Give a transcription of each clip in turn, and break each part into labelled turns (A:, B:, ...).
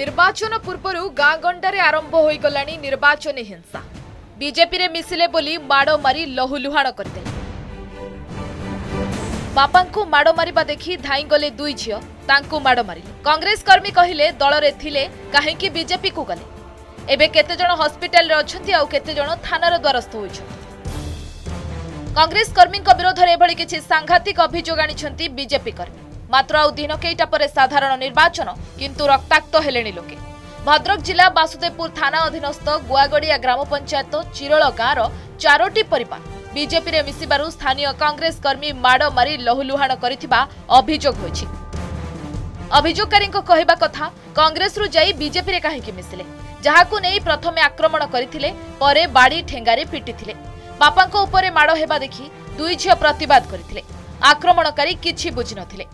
A: ନିର୍ବାଚନ ପୂର୍ବରୁ ଗାଁ ଗଣ୍ଡାରେ ଆରମ୍ଭ ହୋଇଗଲାଣି ନିର୍ବାଚନୀ ହିଂସା। ବିଜେପିରେ ମିଶିଲେ ବୋଲି ମାଡ଼ ମାରି ଲହୁଲୁହାଣ କରିଦେଲେ। ବାପାଙ୍କୁ ମାଡ଼ ମାରିବା ଦେଖି ଧାଇଁଗଲେ ଦୁଇ ଝିଅ ତାଙ୍କୁ ମାଡ଼ ମାରିଲେ। କଂଗ୍ରେସ କର୍ମୀ କହିଲେ ଦଳରେ ଥିଲେ କାହିଁକି ବିଜେପିକୁ ଗଲେ? ଏବେ କେତେଜଣ ହସ୍ପିଟାଲରେ ଅଛନ୍ତି ଆଉ କେତେଜଣ ଥାନାର ଦ୍ୱାରସ୍ଥ ହୋଇଛନ୍ତି। କଂଗ୍ରେସ କର୍ମୀଙ୍କ ବିରୋଧରେ ଏଭଳି କିଛି ସାଂଘାତିକ ଅଭିଯୋଗ ଆଣିଛନ୍ତି ବିଜେପି କର୍ମୀ। ମାତ୍ର ଆଉ ଦିନ କେଇଟା ପରେ ସାଧାରଣ ନିର୍ବାଚନ କିନ୍ତୁ ରକ୍ତାକ୍ତ ହେଲେଣି ଲୋକେ ଭଦ୍ରକ ଜିଲ୍ଲା ବାସୁଦେବପୁର ଥାନା ଅଧୀନସ୍ଥ ଗୁଆଗଡ଼ିଆ ଗ୍ରାମ ପଞ୍ଚାୟତ ଚିରଳ ଗାଁର ଚାରୋଟି ପରିବାର ବିଜେପିରେ ମିଶିବାରୁ ସ୍ଥାନୀୟ କଂଗ୍ରେସ କର୍ମୀ ମାଡ଼ ମାରି ଲହୁଲୁହାଣ କରିଥିବା ଅଭିଯୋଗ ହୋଇଛି। ଅଭିଯୋଗକାରୀଙ୍କ କହିବା କଥା କଂଗ୍ରେସରୁ ଯାଇ ବିଜେପିରେ କାହିଁକି ମିଶିଲେ? ଯାହାକୁ ନେଇ ପ୍ରଥମେ ଆକ୍ରମଣ କରିଥିଲେ ପରେ ବାଡ଼ି ଠେଙ୍ଗାରେ ପିଟିଥିଲେ। ବାପାଙ୍କ ଉପରେ ମାଡ଼ ହେବା ଦେଖି ଦୁଇ ଝିଅ ପ୍ରତିବାଦ କରିଥିଲେ। ଆକ୍ରମଣକାରୀ କିଛି ବୁଝିନଥିଲେ।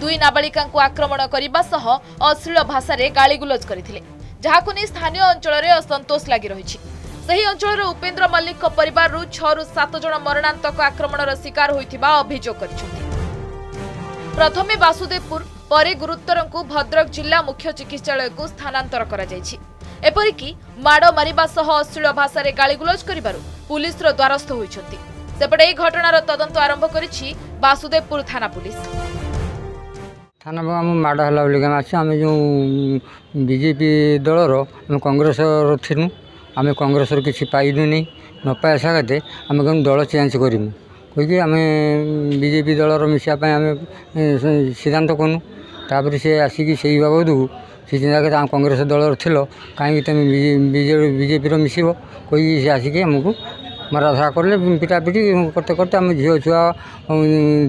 A: ଦୁଇ ନାବାଳିକାଙ୍କୁ ଆକ୍ରମଣ କରିବା ସହ ଅଶ୍ଳୀଳ ଭାଷାରେ ଗାଳିଗୁଲଜ କରିଥିଲେ ଯାହାକୁ ନେଇ ସ୍ଥାନୀୟ ଅଞ୍ଚଳରେ ଅସନ୍ତୋଷ ଲାଗି ରହିଛି। ସେହି ଅଞ୍ଚଳର ଉପେନ୍ଦ୍ର ମଲ୍ଲିକଙ୍କ ପରିବାରରୁ ଛଅରୁ ସାତ ଜଣ ମରଣାନ୍ତକ ଆକ୍ରମଣର ଶିକାର ହୋଇଥିବା ଅଭିଯୋଗ କରିଛନ୍ତି। ପ୍ରଥମେ ବାସୁଦେବପୁର ପରେ ଗୁରୁତରଙ୍କୁ ଭଦ୍ରକ ଜିଲ୍ଲା ମୁଖ୍ୟ ଚିକିତ୍ସାଳୟକୁ ସ୍ଥାନାନ୍ତର କରାଯାଇଛି। ଏପରିକି ମାଡ଼ ମାରିବା ସହ ଅଶ୍ଳୀଳ ଭାଷାରେ ଗାଳିଗୁଲଜ କରିବାରୁ ପୁଲିସର ଦ୍ୱାରସ୍ଥ ହୋଇଛନ୍ତି। ସେପଟେ ଏହି ଘଟଣାର ତଦନ୍ତ ଆରମ୍ଭ କରିଛି ବାସୁଦେବପୁର ଥାନା ପୁଲିସ।
B: ଥାନା ଆମ ମାଡ଼ ହେଲା ବୋଲି ଆମେ ଆସିଛୁ ଆମେ ଯେଉଁ ବିଜେପି ଦଳର ଆମେ କଂଗ୍ରେସର ଥିଲୁ ଆମେ କଂଗ୍ରେସର କିଛି ପାଇଲୁନି ନ ପାଇବା ସକାଶେ ଆମେ କେମିତି ଦଳ ଚେଞ୍ଜ କରିମୁ କହିକି ଆମେ ବିଜେପି ଦଳର ମିଶିବା ପାଇଁ ଆମେ ଏ, ସେ- ସିଦ୍ଧାନ୍ତ କଲୁ ତାପରେ ସେ ଆସିକି ସେଇ ବାବଦକୁ ସେ ଚିନ୍ତା କରି ଆମ କଂଗ୍ରେସ ଦଳର ଥିଲ କାହିଁକି ତୁମେ ବିଜେପି ବିଜେପିର ମିଶିବ? କହିକି ସେ ଆସିକି ଆମକୁ ମରାଧରା କଲେ ପିଟାପିଟି କରତେ କରତେ ଆମ ଝିଅ ଛୁଆ ଉଁ,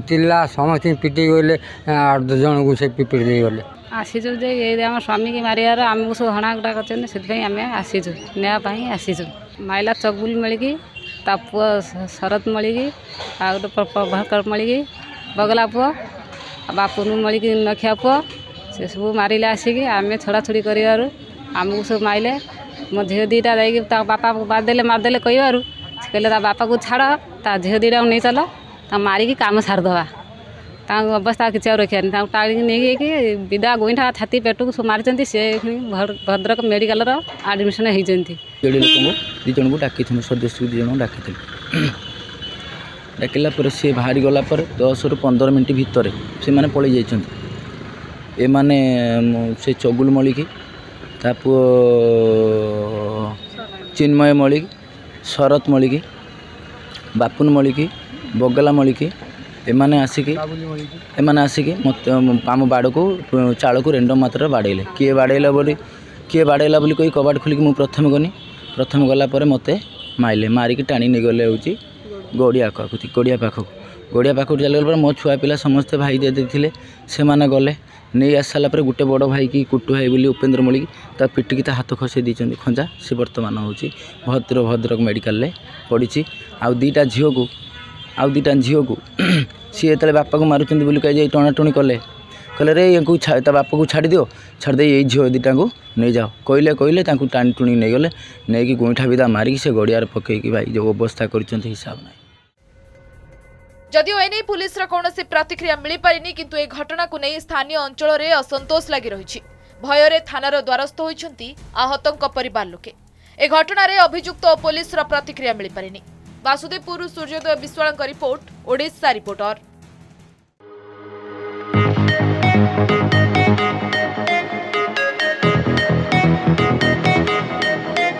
B: ଚିଲ୍ଲା ସମସ୍ତଙ୍କୁ ପିଟେଇ ଗଲେ ଆଠ ଦଶ ଜଣଙ୍କୁ ସେ ପିଟି ଦେଇଗଲେ
C: ଆସିଛୁ ଯେ ଏ ଆମ ସ୍ୱାମୀକି ମାରିବାର ଆମକୁ ସବୁ ହଣାଗୁଟା କରିଛନ୍ତି ସେଥିପାଇଁ ଆମେ ଆସିଛୁ ନେବା ପାଇଁ ଆସିଛୁ ମାଇଲା ଚଗୁଲ ମଳିକି ତା ପୁଅ ଶ- ଶରତ ମଳିକି ଆଉ ଗୋଟେ ପ୍ର- ପ୍ରଭାକର ମଳିକି ବଗଲା ପୁଅ ଆଉ ବାପୁନୁ ମଳିକି ନଖିଆ ପୁଅ ସେସବୁ ମାରିଲେ ଆସିକି ଆମେ ଛଡ଼ାଛଡ଼ି କରିବାରୁ ଆମକୁ ସବୁ ମାଇଲେ ମୋ ଝିଅ ଦୁଇଟା ଯାଇକି ତା ବାପାକୁ ବାଦେଲେ ମାରିଦେଲେ କହିବାରୁ ସେ କହିଲେ ତା ବାପାକୁ ଛାଡ଼ ତା ଝିଅ ଦୁଇଟାକୁ ନେଇ ଚାଲ ତାଙ୍କୁ ମାରିକି କାମ ସାରିଦେବା। ତାଙ୍କ ଅବସ୍ଥା କିଛି ଆଉ ରଖିବାନି। ତାଙ୍କୁ ଟାଣିକି ନେଇକି ବିଦା ଗୋଇଠା ଛାତି ପେଟକୁ ସବୁ ମାରିଛନ୍ତି। ସେ ଏଇକ୍ଷଣି ଭଦ୍ର- ଭଦ୍ରକ ମେଡ଼ିକାଲର ଆଡ଼ମିସନ୍ ହେଇଛନ୍ତି।
D: ଯୋଡ଼ି ଲୋକଙ୍କୁ ଦୁଇ ଜଣଙ୍କୁ ଡାକିଥିଲୁ ସଦସ୍ୟକୁ ଦୁଇ ଜଣଙ୍କୁ ଡାକିଥିଲୁ। ଡାକିଲା ପରେ ସିଏ ବାହାରି ଗଲା ପରେ ଦଶରୁ ପନ୍ଦର ମିନିଟ୍ ଭିତରେ ସେମାନେ ପଳେଇ ଯାଇଛନ୍ତି। ଏମାନେ ମ- ସେ ଚଗୁଲ ମଳିକି ତା ପୁଅ ଚିନ୍ମୟ ମଳିକି ଶରତ ମଳିକି ବାପୁନ ମଳିକି ବଗଲା ମଳିକି ଏମାନେ ଆସିକି ଏମାନେ ଆସିକି ମୋତେ ଆମ ବାଡ଼କୁ ଚାଳକୁ ରେଣ୍ଡମ ମାତ୍ରାରେ ବାଡ଼େଇଲେ। କିଏ ବାଡ଼େଇଲା ବୋଲି କିଏ ବାଡ଼େଇଲା ବୋଲି କହି କବାଟ ଖୋଲିକି ମୁଁ ପ୍ରଥମେ ଗନି ପ୍ରଥମେ ଗଲା ପରେ ମୋତେ ମାଇଲେ। ମାରିକି ଟାଣି ନେଇଗଲେ ହେଉଛି ଗଡ଼ିଆ ପାଖକୁ ଗଡ଼ିଆ ପାଖକୁ। ଗଡ଼ିଆ ପାଖକୁ ଚାଲିଗଲା ପରେ ମୋ ଛୁଆ ପିଲା ସମସ୍ତେ ଭାଇ ଦିଦି ଥିଲେ ସେମାନେ ଗଲେ ନେଇ ଆସି ସାରିଲା ପରେ ଗୋଟେ ବଡ଼ ଭାଇ କି କୁଟୁ ଭାଇ ବୋଲି ଉପେନ୍ଦ୍ର ମଳିକି ତା ପିଟିକି ତା ହାତ ଖସେଇ ଦେଇଛନ୍ତି। ଖଞ୍ଜା ସେ ବର୍ତ୍ତମାନ ହେଉଛି ଭଦ୍ର ଭଦ୍ରକ ମେଡ଼ିକାଲରେ ପଡ଼ିଛି ଆଉ ଦୁଇଟା ଝିଅକୁ ଆଉ ଦୁଇଟା ଝିଅକୁ ସିଏ ଯେତେବେଳେ ବାପାକୁ ମାରୁଛନ୍ତି ବୋଲି କହି ଯାଇ ଟଣାଟଣି କଲେ। କହିଲେ ରେ ୟାଙ୍କୁ ଛା- ତା ବାପାକୁ ଛାଡ଼ିଦିଅ ଛାଡ଼ିଦେଇ ଏଇ ଝିଅ ଦୁଇଟାଙ୍କୁ ନେଇଯାଅ କହିଲେ କହିଲେ ତାଙ୍କୁ ଟାଣି ଟୁଣିକି ନେଇଗଲେ। ନେଇକି ଗୁଇଠା ବିଦା ମାରିକି ସେ ଗଡ଼ିଆରେ ପକେଇକି ଭାଇ ଯେଉଁ ଅବସ୍ଥା କରିଛନ୍ତି ହିସାବ ନାହିଁ।
A: ଯଦିଓ ଏନେଇ ପୁଲିସର କୌଣସି ପ୍ରତିକ୍ରିୟା ମିଳିପାରିନି କିନ୍ତୁ ଏହି ଘଟଣାକୁ ନେଇ ସ୍ଥାନୀୟ ଅଞ୍ଚଳରେ ଅସନ୍ତୋଷ ଲାଗି ରହିଛି। ଭୟରେ ଥାନାର ଦ୍ୱାରସ୍ଥ ହୋଇଛନ୍ତି ଆହତଙ୍କ ପରିବାର ଲୋକେ। ଏ ଘଟଣାରେ ଅଭିଯୁକ୍ତ ଓ ପୁଲିସର ପ୍ରତିକ୍ରିୟା ମିଳିପାରିନି। ବାସୁଦେବପୁରରୁ ସୂର୍ଯ୍ୟୋଦୟ ବିଶ୍ୱାଳଙ୍କ ରିପୋର୍ଟ ଓଡ଼ିଶା ରିପୋର୍ଟର।